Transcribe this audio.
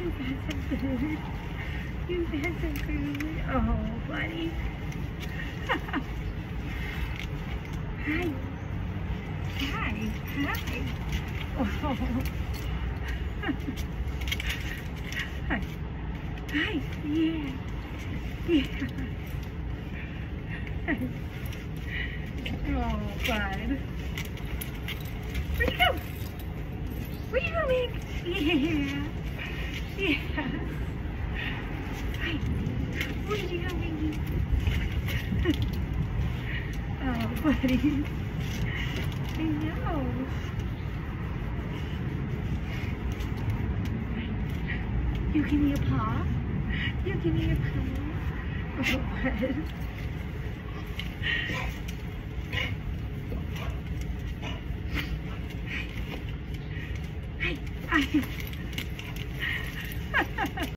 You got some. You some. Oh, buddy. Hi. Hi. Hi. Oh. Hi. Hi. Yeah. Yeah. Oh, bud. Where'd you go? Where you going? Yeah. Yes. Hi. Where did you go, oh, buddy. I know. You give me a paw? You give me a paw? Oh, what? Hi. Hi.